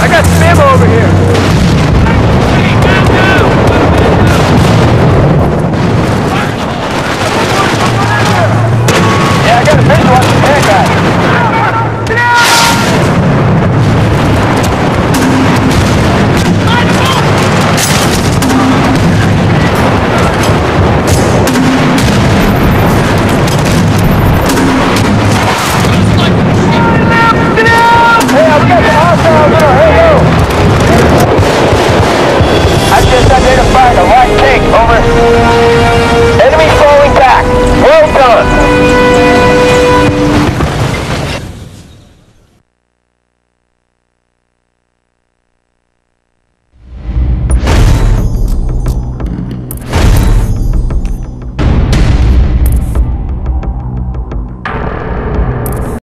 I got spam over here.